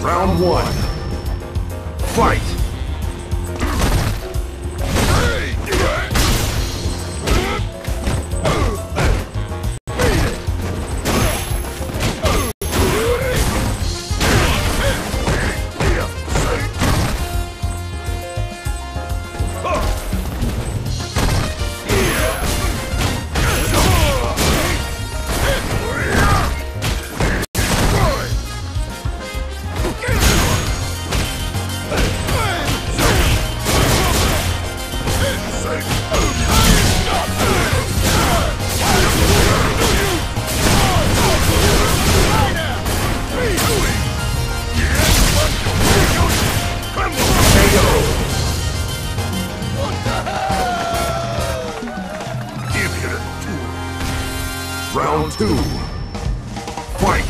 Round one. Fight! Round two. Fight!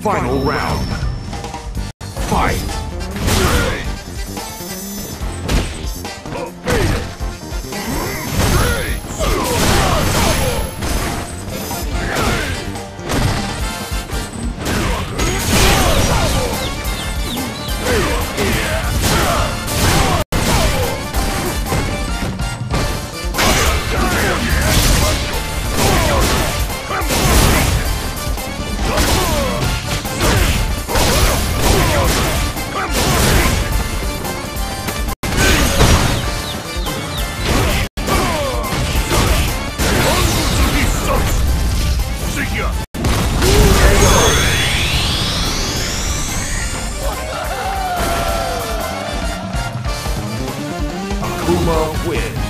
Final round. Fight! up with.